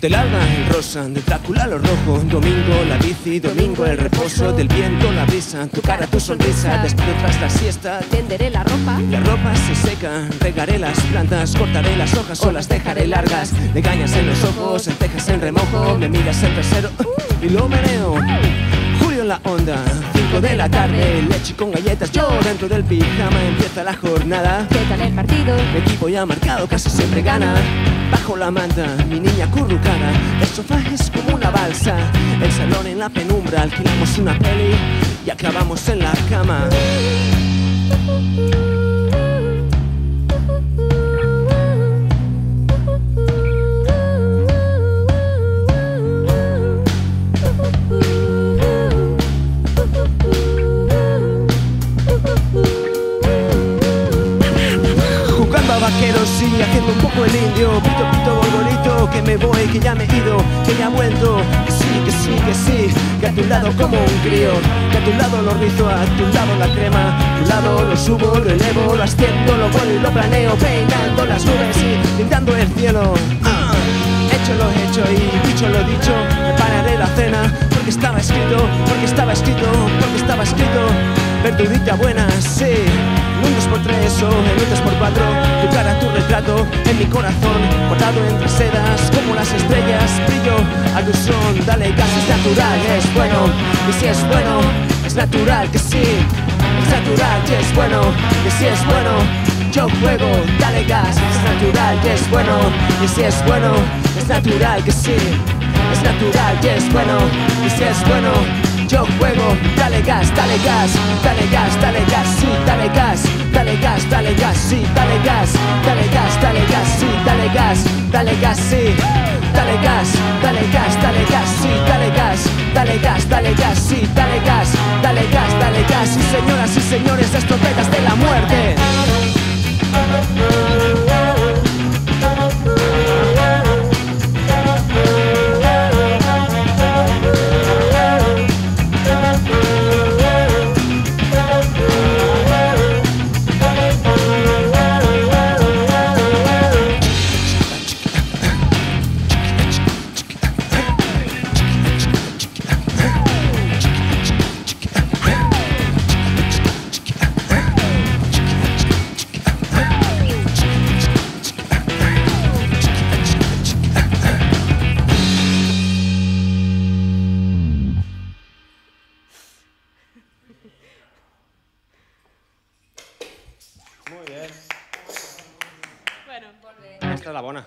Del alba el rosa, de Drácula lo rojo. Domingo la bici, domingo el reposo. Del viento la brisa, tu cara, tu sonrisa. Despido tras la siesta. Tenderé la ropa. La ropa se seca, regaré las plantas Cortaré las hojas o las dejaré largas. Legañas en los ojos, cejas en remojo. Me miras el trasero y lo meneo. Julio en la onda, 5 de la tarde Leche con galletas, yo dentro del pijama Empieza la jornada ¿Qué tal el partido? mi equipo ya marcado casi siempre gana. Bajo la manta, mi niña currucada. El sofá es como una balsa. El salón en la penumbra, alquilamos una peli y acabamos en la cama. Haciendo un poco el indio. Pito, pito, gorgorito, que me voy, que ya me he ido, que ya he vuelto. Que sí, que sí, que sí, que a tu lado como un crío. Que a tu lado lo rizo, a tu lado la crema. A tu lado lo subo, lo elevo, lo asciendo, lo vuelo y lo planeo. Peinando las nubes y pintando el cielo. Ah, hecho lo hecho y dicho lo dicho. Prepararé la cena porque estaba escrito, porque estaba escrito, porque estaba escrito. Verdurita buena, sí. Un en mi corazón Bordado entre sedas como las estrellas. Brillo a tu son, dale gas, es natural, es bueno Y si es bueno, es natural que sí. Es natural y es bueno Y si es bueno, yo juego, dale gas Es natural y es bueno. Y si es bueno, es natural que sí. Es natural y es bueno Y si es bueno yo juego, dale gas, dale gas, dale gas, dale gas, sí, dale gas, dale gas, dale gas, sí, dale gas, dale gas, dale gas, sí, dale gas, dale gas, sí, dale gas, dale gas, Esta es la bona.